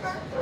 Thank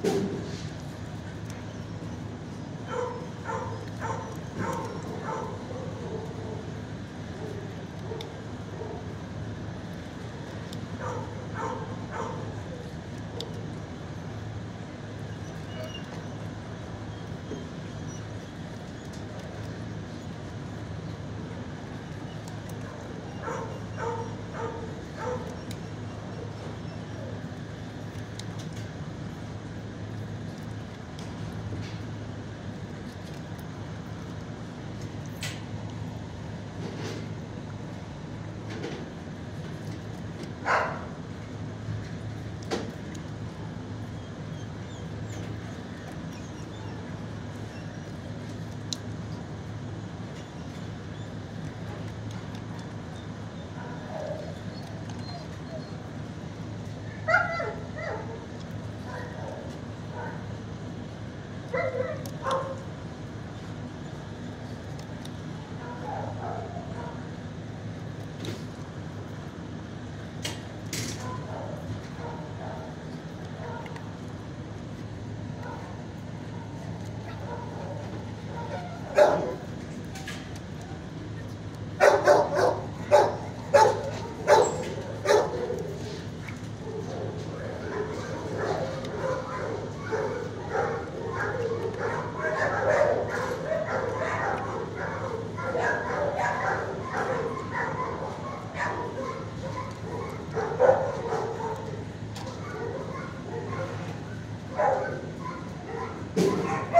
Thank you. Oh, Thank you.